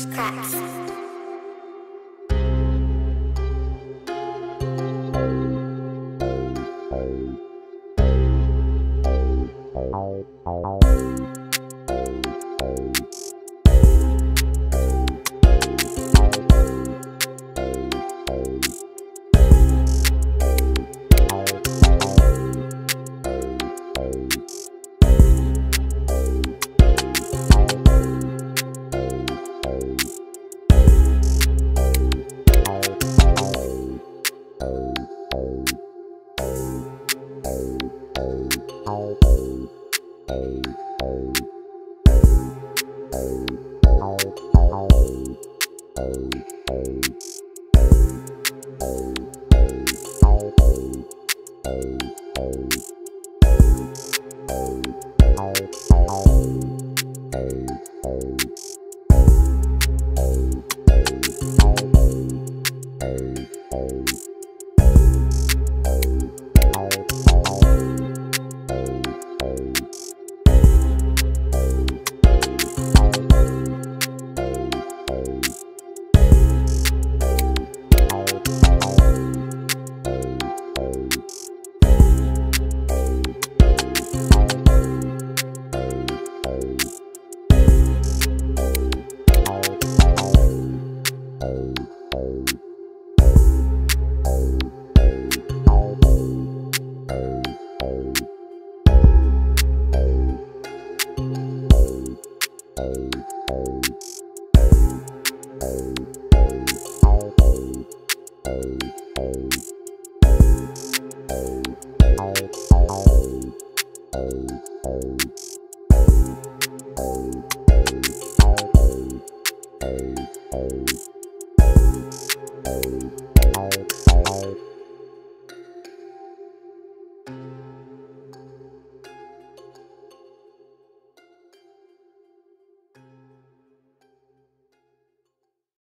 Scraps. Oh. you